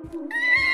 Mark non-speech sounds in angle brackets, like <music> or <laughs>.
嗯 <laughs>